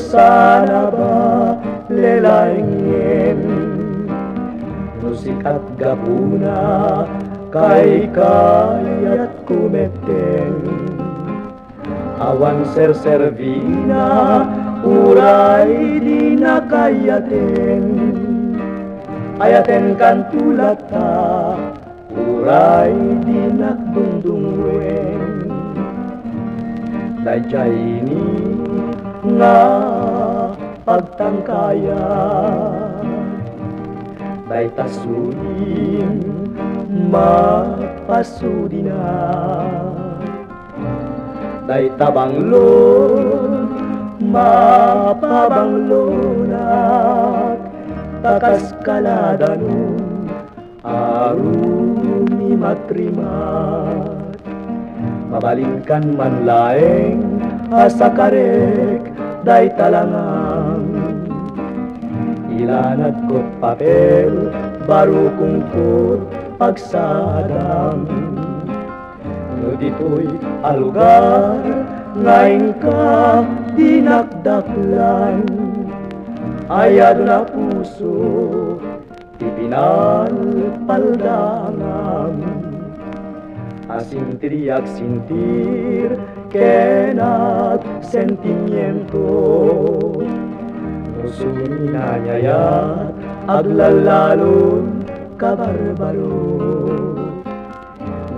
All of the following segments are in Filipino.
Sana ba lelaingin Musik at gabuna Kay kayat kumeteng Awan ser-servina Uray di nakayaten Ayaten kan tulata Uray di nakdungdungwen Dayjay ini nga pagtangkaya. Day tasulim mapasudi na. Day tabanglon mapabanglonat Takas kaladanun arumi matrimat. Mabalingkan man laeng asakarek day talangang Ilanat ko papel baru kungkot pagsadam No alugar ngayon ka dinakdaklan. Ayado na puso ipinalpaldangan sintiriak sintir kenak sentimiento. Musumina yayat aglalalon kabarbaro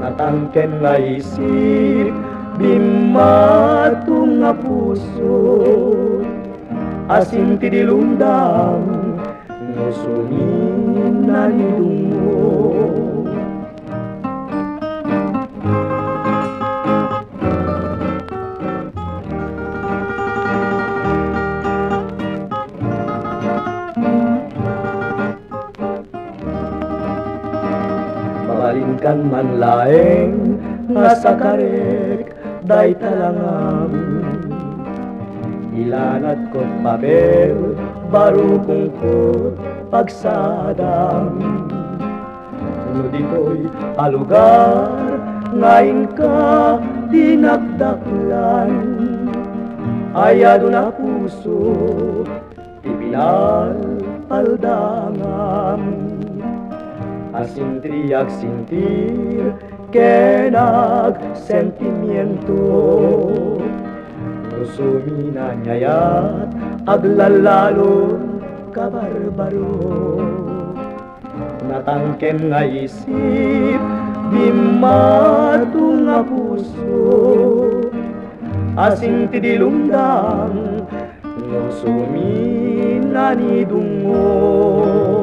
Natangken na isip bimatong nga puso. Asintirilundang Nusunin ni nilundang Mabalingkan man laeng Nasa karek Day talangam Ilanat ko papel Baru kungkot Pagsadam No dito'y alugar Ngayon ka dinakdaklan Ayado na puso Ipinalpaldangam Asintríac sentir kenak sentimiento Nosumina ñayat aglalalo kabarbaro Natangken nga isip bimatong nga puso Asing tidilumdang Nosumina ni dungo.